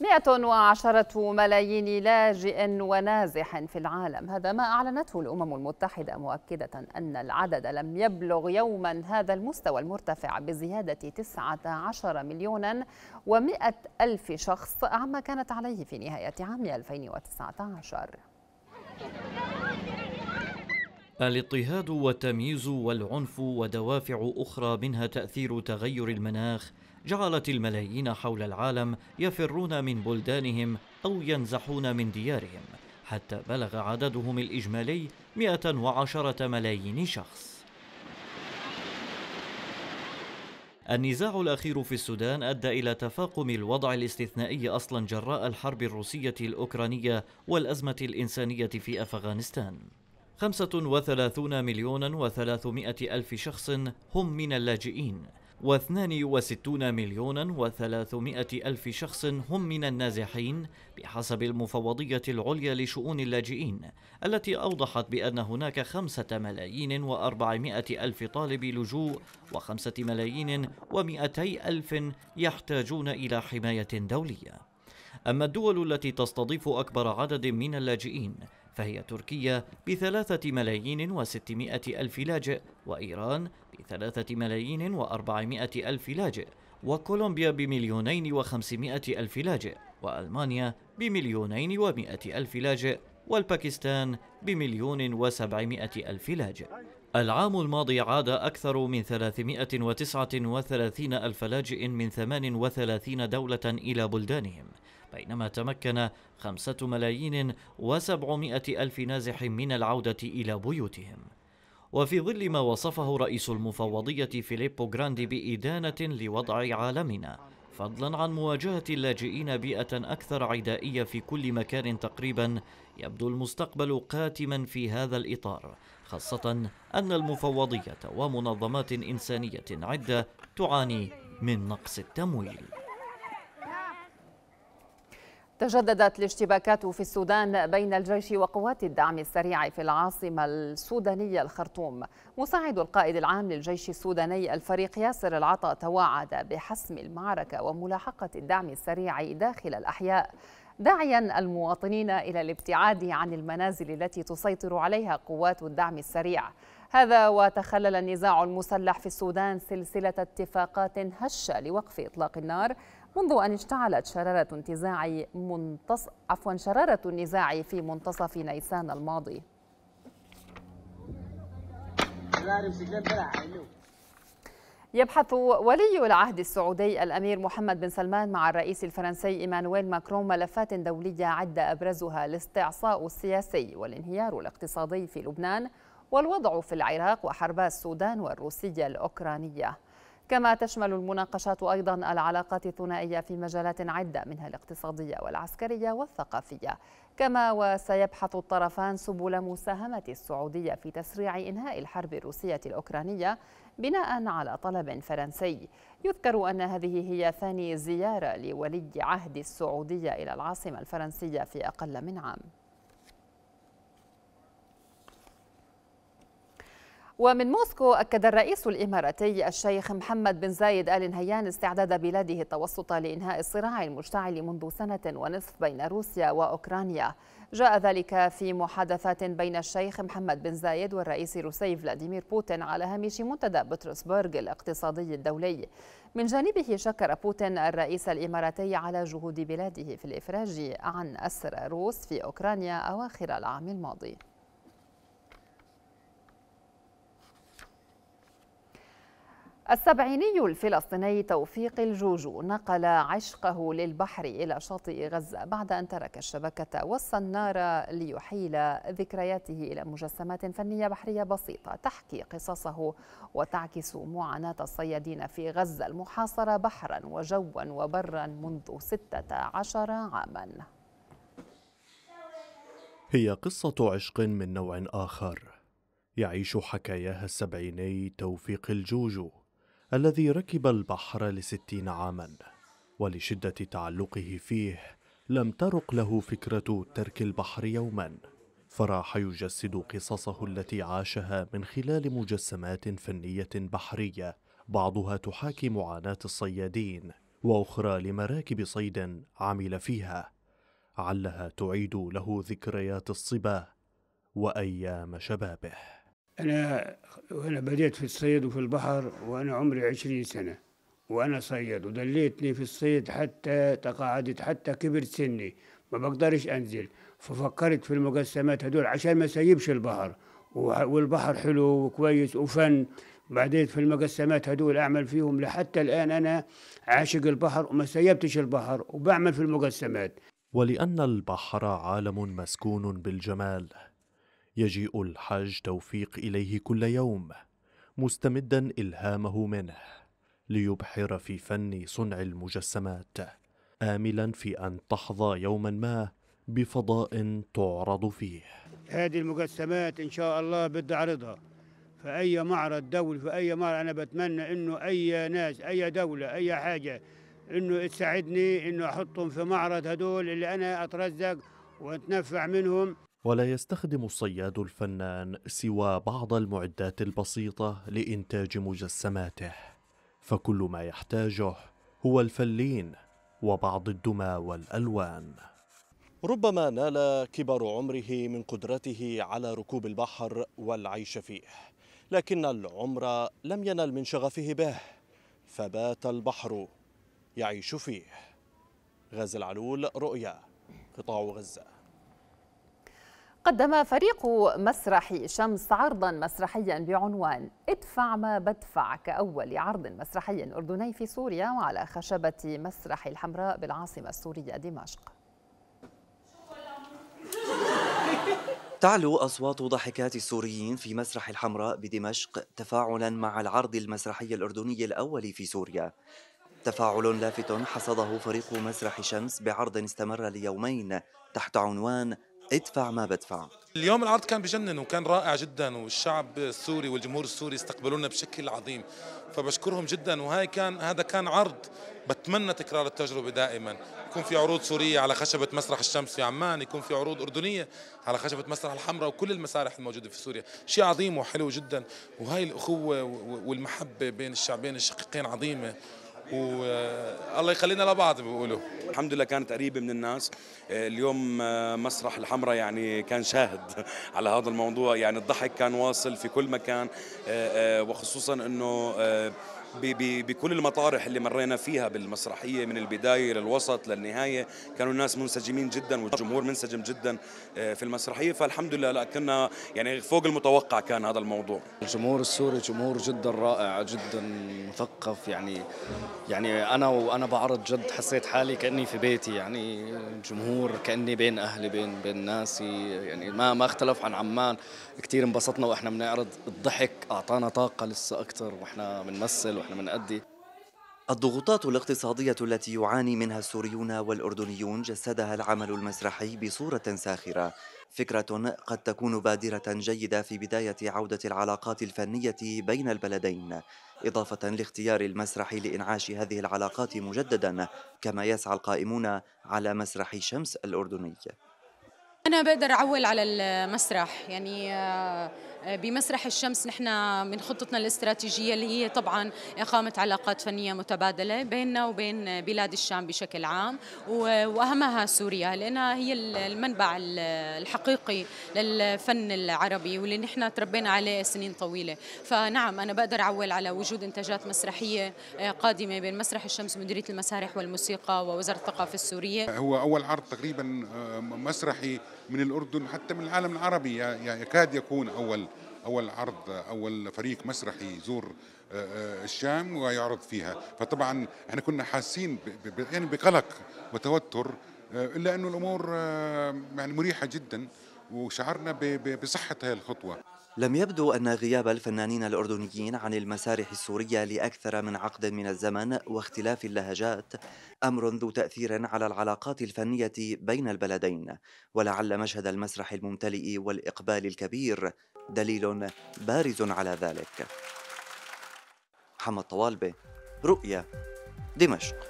110 ملايين لاجئ ونازح في العالم. هذا ما أعلنته الأمم المتحدة مؤكدة أن العدد لم يبلغ يوما هذا المستوى المرتفع بزيادة 19 مليونا و100 ألف شخص عما كانت عليه في نهاية عام 2019 الإضطهاد والتمييز والعنف ودوافع أخرى منها تأثير تغير المناخ جعلت الملايين حول العالم يفرون من بلدانهم أو ينزحون من ديارهم حتى بلغ عددهم الإجمالي 110 ملايين شخص. النزاع الأخير في السودان أدى إلى تفاقم الوضع الاستثنائي أصلا جراء الحرب الروسية الأوكرانية والأزمة الإنسانية في أفغانستان. 35 مليون و300 ألف شخص هم من اللاجئين و62 مليون و300 ألف شخص هم من النازحين بحسب المفوضية العليا لشؤون اللاجئين التي أوضحت بأن هناك خمسة ملايين وأربعمائة ألف طالب لجوء وخمسة ملايين ومئتي ألف يحتاجون إلى حماية دولية. أما الدول التي تستضيف أكبر عدد من اللاجئين فهي تركيا بثلاثة ملايين وستمائة ألف لاجئ وإيران بثلاثة ملايين وأربعمائة ألف لاجئ وكولومبيا بمليونين وخمسمائة ألف لاجئ وألمانيا بمليونين ومائة ألف لاجئ والباكستان بمليون وسبعمائة ألف لاجئ. العام الماضي عاد أكثر من 339 ألف لاجئ من 38 دولة إلى بلدانهم. بينما تمكن خمسة ملايين وسبعمائة ألف نازح من العودة إلى بيوتهم. وفي ظل ما وصفه رئيس المفوضية فيليبو جراندي بإدانة لوضع عالمنا فضلا عن مواجهة اللاجئين بيئة أكثر عدائية في كل مكان تقريبا يبدو المستقبل قاتما في هذا الإطار خاصة أن المفوضية ومنظمات إنسانية عدة تعاني من نقص التمويل. تجددت الاشتباكات في السودان بين الجيش وقوات الدعم السريع في العاصمة السودانية الخرطوم. مساعد القائد العام للجيش السوداني الفريق ياسر العطا توعد بحسم المعركة وملاحقة الدعم السريع داخل الأحياء داعيا المواطنين إلى الابتعاد عن المنازل التي تسيطر عليها قوات الدعم السريع. هذا وتخلل النزاع المسلح في السودان سلسلة اتفاقات هشة لوقف إطلاق النار منذ أن اشتعلت شرارة انتزاع منتص... عفوا شرارة النزاع في منتصف نيسان الماضي. يبحث ولي العهد السعودي الأمير محمد بن سلمان مع الرئيس الفرنسي إيمانويل ماكرون ملفات دولية عدة أبرزها الاستعصاء السياسي والانهيار الاقتصادي في لبنان والوضع في العراق وحرب السودان والروسية الأوكرانية. كما تشمل المناقشات أيضا العلاقات الثنائية في مجالات عدة منها الاقتصادية والعسكرية والثقافية. كما وسيبحث الطرفان سبل مساهمة السعودية في تسريع إنهاء الحرب الروسية الأوكرانية بناء على طلب فرنسي. يذكر أن هذه هي ثاني زيارة لولي عهد السعودية إلى العاصمة الفرنسية في أقل من عام. ومن موسكو أكد الرئيس الإماراتي الشيخ محمد بن زايد آل نهيان استعداد بلاده التوسط لإنهاء الصراع المشتعل منذ سنة ونصف بين روسيا وأوكرانيا. جاء ذلك في محادثات بين الشيخ محمد بن زايد والرئيس الروسي فلاديمير بوتين على هامش منتدى بطرسبرغ الاقتصادي الدولي. من جانبه شكر بوتين الرئيس الإماراتي على جهود بلاده في الإفراج عن أسر روس في أوكرانيا أواخر العام الماضي. السبعيني الفلسطيني توفيق الجوجو نقل عشقه للبحر إلى شاطئ غزة بعد أن ترك الشبكة والصنارة ليحيل ذكرياته إلى مجسمات فنية بحرية بسيطة تحكي قصصه وتعكس معاناة الصيادين في غزة المحاصرة بحرا وجوا وبرا منذ 16 عاما. هي قصة عشق من نوع آخر. يعيش حكاياها السبعيني توفيق الجوجو الذي ركب البحر لستين عاما ولشدة تعلقه فيه لم ترق له فكرة ترك البحر يوما. فراح يجسد قصصه التي عاشها من خلال مجسمات فنية بحرية بعضها تحاكي معاناة الصيادين وأخرى لمراكب صيد عمل فيها. علها تعيد له ذكريات الصبا وأيام شبابه. أنا وأنا بديت في الصيد وفي البحر وأنا عمري عشرين سنة وأنا صيد ودليتني في الصيد حتى تقاعدت حتى كبر سني ما بقدرش أنزل. ففكرت في المقسمات هدول عشان ما سيبش البحر. والبحر حلو وكويس وفن. بعدين في المقسمات هدول أعمل فيهم لحتى الآن أنا عاشق البحر وما سيبتش البحر وبعمل في المقسمات. ولأن البحر عالم مسكون بالجمال. يجيء الحاج توفيق إليه كل يوم مستمدا إلهامه منه ليبحر في فن صنع المجسمات آملا في أن تحظى يوما ما بفضاء تعرض فيه. هذه المجسمات إن شاء الله بدي أعرضها. في أي معرض دولي في أي معرض أنا بتمنى إنه أي ناس أي دولة أي حاجة إنه تساعدني إنه أحطهم في معرض هدول اللي أنا أترزق وأتنفع منهم. ولا يستخدم الصياد الفنان سوى بعض المعدات البسيطة لإنتاج مجسماته. فكل ما يحتاجه هو الفلين وبعض الدمى والألوان. ربما نال كبر عمره من قدرته على ركوب البحر والعيش فيه لكن العمر لم ينل من شغفه به فبات البحر يعيش فيه. غازي العلول رؤيا قطاع غزة. قدم فريق مسرح شمس عرضا مسرحيا بعنوان ادفع ما بدفع كأول عرض مسرحي أردني في سوريا وعلى خشبة مسرح الحمراء بالعاصمة السورية دمشق. تعلو أصوات ضحكات السوريين في مسرح الحمراء بدمشق تفاعلا مع العرض المسرحي الأردني الأول في سوريا. تفاعل لافت حصده فريق مسرح شمس بعرض استمر ليومين تحت عنوان ادفع ما بدفع. اليوم العرض كان بجنن وكان رائع جدا والشعب السوري والجمهور السوري استقبلونا بشكل عظيم. فبشكرهم جدا وهاي كان هذا كان عرض بتمنى تكرار التجربة دائما. يكون في عروض سورية على خشبة مسرح الشمس في عمان يكون في عروض أردنية على خشبة مسرح الحمراء وكل المسارح الموجودة في سوريا. شيء عظيم وحلو جدا وهاي الأخوة والمحبة بين الشعبين الشقيقين عظيمة. والله يخلينا لبعض بيقولوا. الحمد لله كانت قريبة من الناس. اليوم مسرح الحمراء يعني كان شاهد على هذا الموضوع. يعني الضحك كان واصل في كل مكان. وخصوصا إنه بكل المطارح اللي مرينا فيها بالمسرحية من البداية للوسط للنهاية. كانوا الناس منسجمين جدا والجمهور منسجم جدا آه، في المسرحية. فالحمد لله لا كنا يعني فوق المتوقع كان هذا الموضوع. الجمهور السوري جمهور جدا رائع جدا مثقف. يعني يعني أنا وأنا بعرض جد حسيت حالي كأني في بيتي. يعني جمهور كأني بين أهلي بين بين ناسي. يعني ما ما اختلف عن عمان. كثير انبسطنا وإحنا بنعرض الضحك أعطانا طاقة لسه أكثر وإحنا بنمثل وإحنا بنأدي. الضغوطات الاقتصادية التي يعاني منها السوريون والأردنيون جسدها العمل المسرحي بصورة ساخرة. فكرة قد تكون بادرة جيدة في بداية عودة العلاقات الفنية بين البلدين إضافة لاختيار المسرح لإنعاش هذه العلاقات مجددا كما يسعى القائمون على مسرح شمس الأردني. أنا بقدر أعول على المسرح يعني آه، بمسرح الشمس نحن من خطتنا الاستراتيجية اللي هي طبعا إقامة علاقات فنية متبادلة بيننا وبين بلاد الشام بشكل عام وأهمها سوريا لأنها هي المنبع الحقيقي للفن العربي واللي نحن تربينا عليه سنين طويلة. فنعم أنا بقدر أعول على وجود إنتاجات مسرحية آه، قادمة بين مسرح الشمس ومديرية المسارح والموسيقى ووزارة الثقافة السورية. هو أول عرض تقريبا آه، مسرحي من الأردن حتى من العالم العربي. يكاد يكون أول أول عرض أول فريق مسرحي يزور آه، آه، الشام ويعرض فيها. فطبعا إحنا كنا حاسين يعني بقلق وتوتر آه، إلا أنه الأمور يعني مريحة جدا وشعرنا بصحة هذه الخطوة. لم يبدو أن غياب الفنانين الأردنيين عن المسارح السورية لأكثر من عقد من الزمن واختلاف اللهجات أمر ذو تأثير على العلاقات الفنية بين البلدين ولعل مشهد المسرح الممتلئ والإقبال الكبير دليل بارز على ذلك. محمد طوالبة رؤيا دمشق.